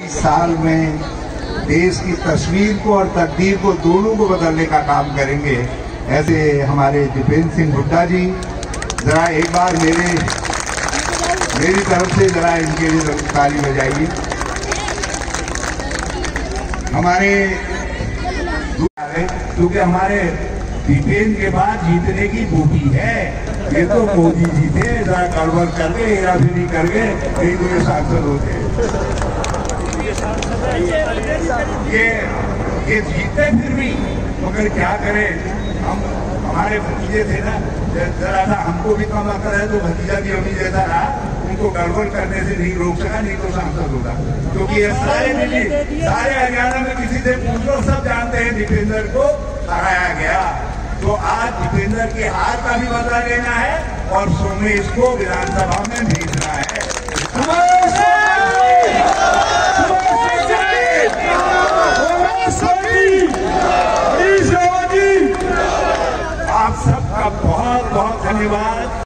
इस साल में देश की तस्वीर को और तकदीर को, दोनों को बदलने का काम करेंगे। ऐसे हमारे दीपेंद्र सिंह हुड्डा जी, जरा एक बार मेरे, मेरी तरफ़ से जरा इनके लिए ताली बजाइए। हमारे क्योंकि हमारे दीपेंद्र के बाद जीतने की बूटी है। ये तो मोदी जी थे, जरा गड़बड़ करके हेराफेरी करके कहीं तो ये सांसद होते ये ये जीते फिर भी। मगर क्या करें? हम हमारे भतीजे थे ना जरा सा हमको भी कम अकल है तो भतीजा भी अभी जैसा रहा उनको गड़बड़ करने से नहीं रोक सका नहीं तो सांसद होगा। क्योंकि ये सारे दिल्ली सारे हरियाणा में किसी से पूछ लो सब जानते हैं दीपेंद्र को हराया गया। तो आज दीपेंद्र के हार का भी बदला लेना है और सोमेश को विधानसभा में भेजना बहुत बहुत धन्यवाद